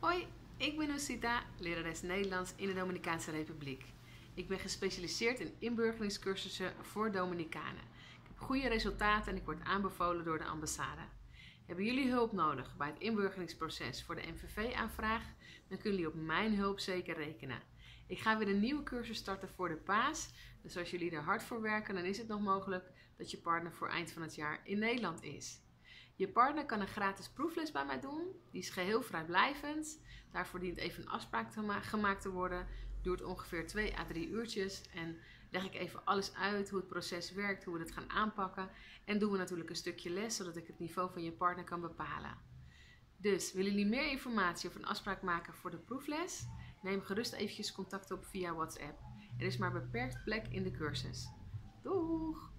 Hoi, ik ben Lucita, lerares Nederlands in de Dominicaanse Republiek. Ik ben gespecialiseerd in inburgeringscursussen voor Dominicanen. Ik heb goede resultaten en ik word aanbevolen door de ambassade. Hebben jullie hulp nodig bij het inburgeringsproces voor de MVV-aanvraag? Dan kunnen jullie op mijn hulp zeker rekenen. Ik ga weer een nieuwe cursus starten voor de paas. Dus als jullie er hard voor werken, dan is het nog mogelijk dat je partner voor eind van het jaar in Nederland is. Je partner kan een gratis proefles bij mij doen. Die is geheel vrijblijvend. Daarvoor dient even een afspraak te gemaakt te worden. Duurt ongeveer 2 à 3 uurtjes. En leg ik even alles uit, hoe het proces werkt, hoe we het gaan aanpakken. En doen we natuurlijk een stukje les, zodat ik het niveau van je partner kan bepalen. Dus, willen jullie meer informatie of een afspraak maken voor de proefles? Neem gerust eventjes contact op via WhatsApp. Er is maar beperkt plek in de cursus. Doeg!